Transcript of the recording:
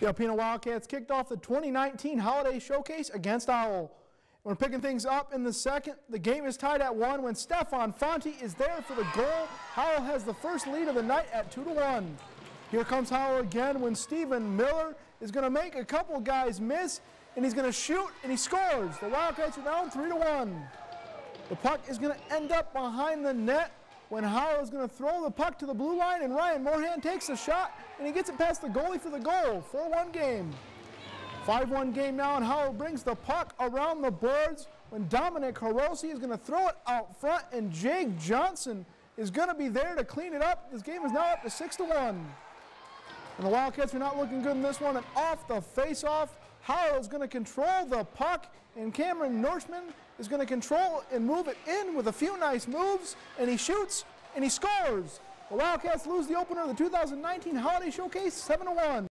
The Alpena Wildcats kicked off the 2019 Holiday Showcase against Howell. We're picking things up in the second. The game is tied at one when Stefan Fonte is there for the goal. Howell has the first lead of the night at two to one. Here comes Howell again when Stephen Miller is going to make a couple guys miss and he's going to shoot and he scores. The Wildcats are down three to one. The puck is going to end up behind the net when Howell is going to throw the puck to the blue line and Ryan Moorhan takes a shot and he gets it past the goalie for the goal. 4-1 game. 5-1 game now and Howell brings the puck around the boards when Dominic Harosi is going to throw it out front and Jake Johnson is going to be there to clean it up. This game is now up to 6 to 1. And the Wildcats are not looking good in this one and off the face-off Howell is going to control the puck, and Cameron Norseman is going to control and move it in with a few nice moves, and he shoots and he scores. The Wildcats lose the opener of the 2019 Holiday Showcase 7 1.